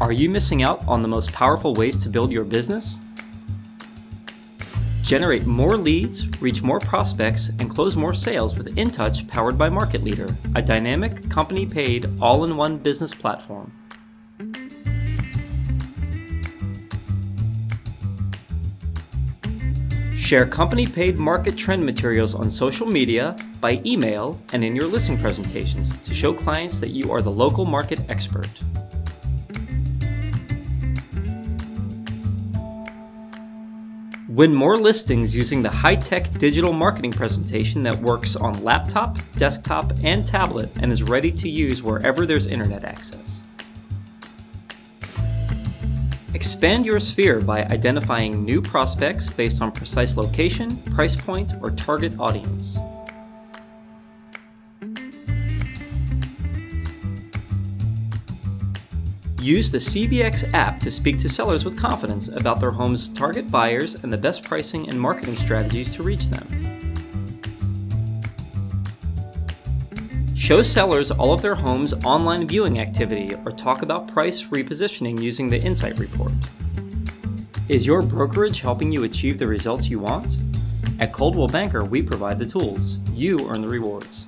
Are you missing out on the most powerful ways to build your business? Generate more leads, reach more prospects, and close more sales with InTouch powered by Market Leader, a dynamic, company paid, all in one business platform. Share company paid market trend materials on social media, by email, and in your listing presentations to show clients that you are the local market expert. Win more listings using the high tech digital marketing presentation that works on laptop, desktop, and tablet and is ready to use wherever there's internet access. Expand your sphere by identifying new prospects based on precise location, price point, or target audience. Use the CBX app to speak to sellers with confidence about their home's target buyers and the best pricing and marketing strategies to reach them. Show sellers all of their home's online viewing activity or talk about price repositioning using the Insight Report. Is your brokerage helping you achieve the results you want? At Coldwell Banker, we provide the tools. You earn the rewards.